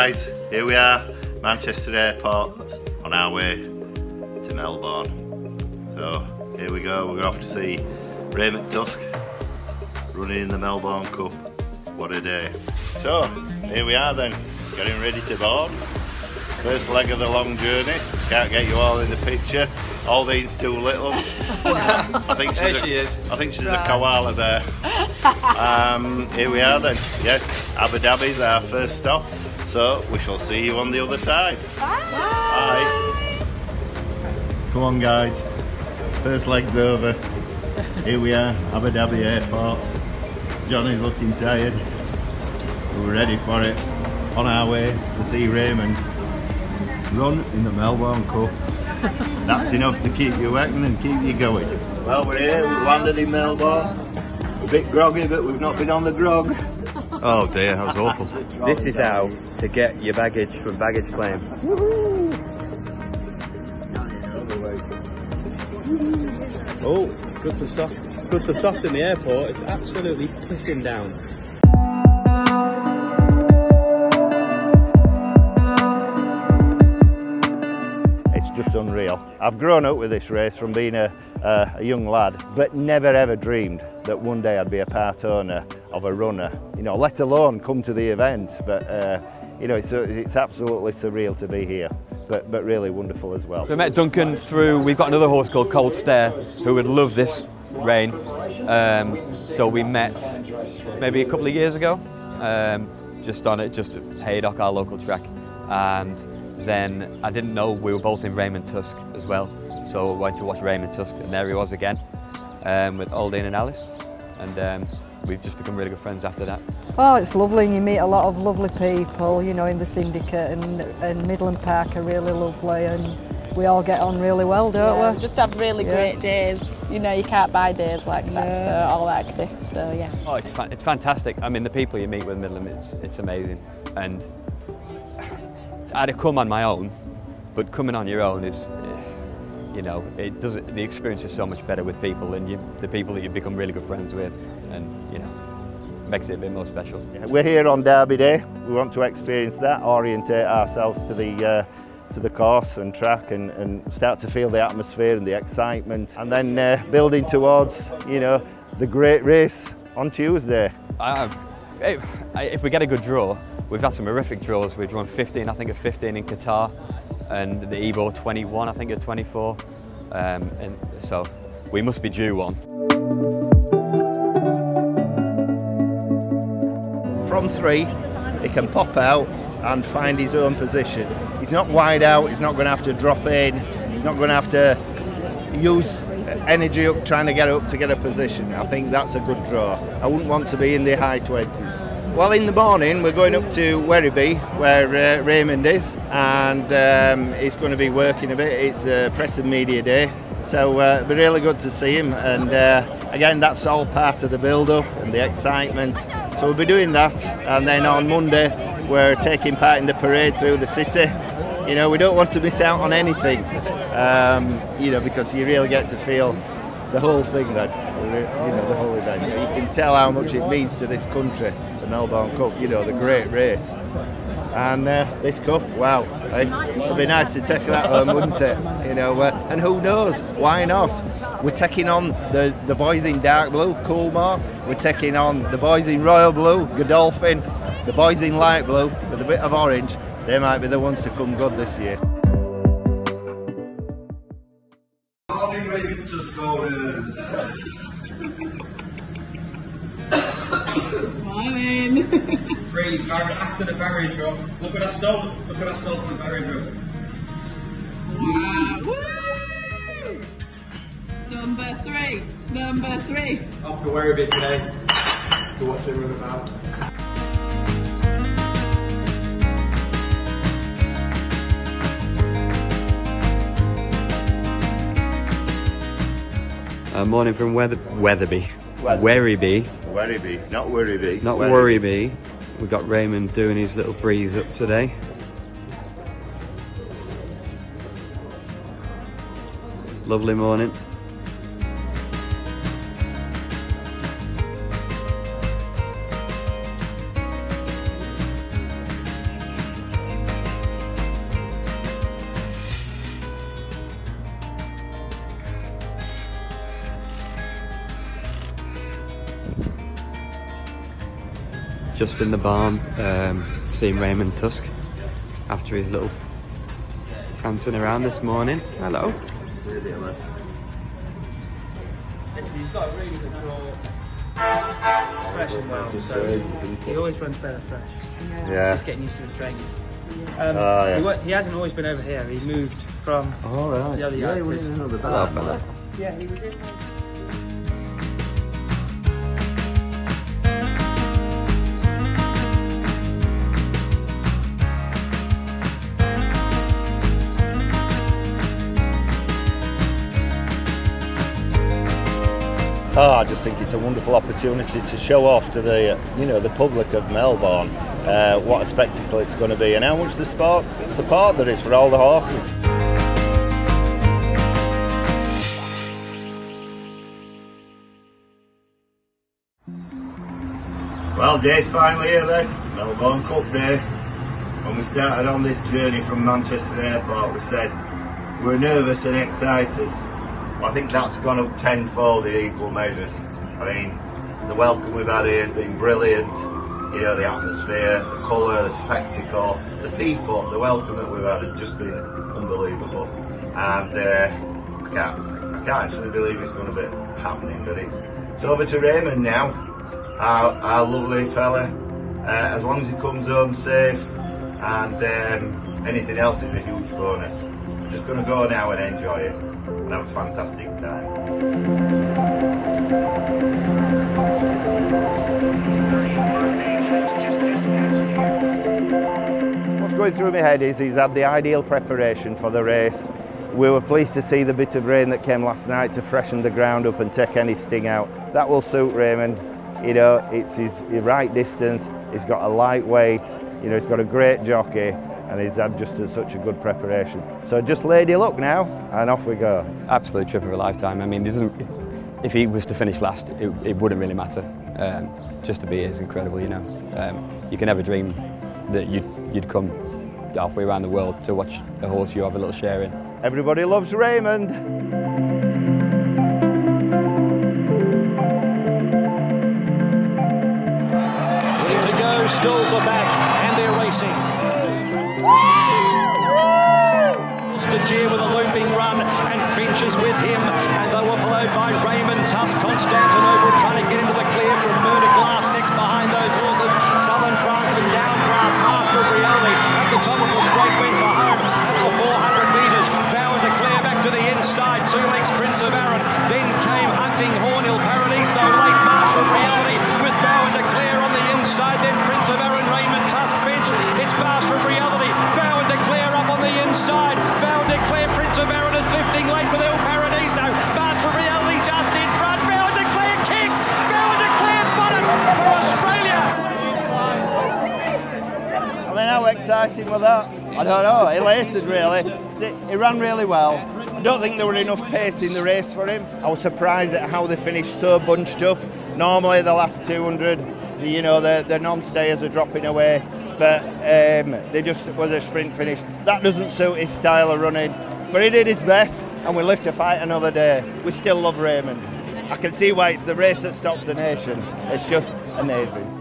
guys, here we are, Manchester Airport, on our way to Melbourne. So here we go, we're off to see Raymond Tusk running in the Melbourne Cup. What a day. So here we are then, getting ready to board. First leg of the long journey. Can't get you all in the picture. Aldine's too little. I think she's There a, she is. I think she's a koala bear. Um, here we are then. Yes, Abu Dhabi's our first stop. So we shall see you on the other side. Bye. Come on guys. First leg's over. Here we are, Abu Dhabi Airport. Johnny's looking tired. We're ready for it. On our way to see Raymond run in the Melbourne Cup. That's enough to keep you working and keep you going. Well, we're here, we've landed in Melbourne. A bit groggy, but we've not been on the grog. Oh dear, that was awful. This is how to get your baggage from baggage claim. Oh, good for soft. Good for soft in the airport. It's absolutely pissing down. It's just unreal. I've grown up with this race from being a, a, a young lad, but never ever dreamed that one day I'd be a part owner of a runner, you know, let alone come to the event. But, uh, you know, it's, it's absolutely surreal to be here, but, but really wonderful as well. We met Duncan through, we've got another horse called Cold Stare who would love this rain. Um, so we met maybe a couple of years ago, um, just on it, just at Haydock, our local track. And then I didn't know we were both in Raymond Tusk as well. So I went to watch Raymond Tusk and there he was again um, with Aldine and Alice. And um, we've just become really good friends after that. Oh, it's lovely and you meet a lot of lovely people, you know, in the syndicate and, and Middleham Park are really lovely and we all get on really well, don't Yeah, we? just have really Yeah. great days. You know, you can't buy days like that, Yeah. so all like this. So yeah. Oh, it's, fa- it's fantastic. I mean, the people you meet with Midland, it's, it's amazing. And I'd have come on my own, but coming on your own is, you know, it does the experience is so much better with people and you, the people that you become really good friends with, and you know, makes it a bit more special. We're here on Derby Day. We want to experience that, orientate ourselves to the uh, to the course and track, and, and start to feel the atmosphere and the excitement, and then uh, building towards, you know, the great race on Tuesday. Uh, if, we get a good draw, we've had some horrific draws. We've drawn 15, I think, at 15 in Qatar, and the Ebor 21, I think, at 24. Um, and so we must be due one. From three, he can pop out and find his own position. He's not wide out, he's not going to have to drop in, he's not going to have to use energy up trying to get up to get a position. I think that's a good draw. I wouldn't want to be in the high 20s. Well, in the morning, we're going up to Werribee, where uh, Raymond is, and um, he's going to be working a bit. It's a press and media day, so uh, it'll be really good to see him. And uh, again, that's all part of the build-up and the excitement. So we'll be doing that, and then on Monday, we're taking part in the parade through the city. You know, we don't want to miss out on anything, um, you know, because you really get to feel the whole thing then, you know, the whole event. You can tell how much it means to this country, the Melbourne Cup, you know, the great race. And uh, this cup, wow, eh, it'd be nice to take that home, wouldn't it? You know, uh, and who knows, why not? We're taking on the, the boys in dark blue, Coolmore. We're taking on the boys in royal blue, Godolphin. The boys in light blue with a bit of orange. They might be the ones to come good this year. Morning. Freeze, bar- after the barrier drop. Look at that stone. Look at that stone from the barrier drop. wow. Woo! Number three. Number three. Off to Werribee today to watch him run about. Uh, morning from Weather- Weatherby. Werribee, Werribee, not Werribee. not Worribee. We've got Raymond doing his little breeze up today. Lovely morning. Just in the barn, um, seeing Raymond Tusk after his little prancing around this morning. Hello. Listen, he's got a really good draw. Fresh as well, so he always runs better fresh. Yeah. Just getting used to the trains. Um, Oh, yeah. he, he hasn't always been over here. He moved from All right. the other Yeah, yard. we didn't know the Hello. Yeah, he was in. Oh, I just think it's a wonderful opportunity to show off to the, you know, the public of Melbourne uh, what a spectacle it's going to be and how much the sport support there is for all the horses. Well, day's finally here then, Melbourne Cup Day. When we started on this journey from Manchester Airport, we said we're nervous and excited. I think that's gone up tenfold in equal measures. I mean, the welcome we've had here has been brilliant. You know, the atmosphere, the colour, the spectacle, the people, the welcome that we've had has just been unbelievable. And uh, I can't, I can't actually believe it's going to be happening, but it's, it's over to Raymond now, our, our lovely fella. Uh, as long as he comes home safe and um, anything else is a huge bonus. I'm just going to go now and enjoy it and have a fantastic time. What's going through my head is he's had the ideal preparation for the race. We were pleased to see the bit of rain that came last night to freshen the ground up and take any sting out. That will suit Raymond. You know, it's his right distance. He's got a lightweight. You know, he's got a great jockey, and he's had just a, such a good preparation. So just lady luck now, and off we go. Absolute trip of a lifetime. I mean, it doesn't, if he was to finish last, it, it wouldn't really matter. Um, just to be here is incredible, you know. Um, you can never dream that you'd, you'd come halfway around the world to watch a horse you have a little share in. Everybody loves Raymond. Ready to go, stalls are back and they're racing. Stagier with a looping run and Finche is with him and they were followed by Raymond Tusk, Constantinople trying to get into the clear from Mer de Glace next the inside. Vow and Prince of Arran lifting late with Il Paradiso. Master Reality just in front. Vow and Declare kicks. Vow and Declare's won it for Australia. I mean, how exciting was that? I don't know, elated really. He ran really well. I don't think there were enough pace in the race for him. I was surprised at how they finished so bunched up. Normally, the last 200, you know, the, the non-stayers are dropping away, but um, they just was a sprint finish. That doesn't suit his style of running, but he did his best, and we live to fight another day. We still love Raymond. I can see why it's the race that stops the nation. It's just amazing.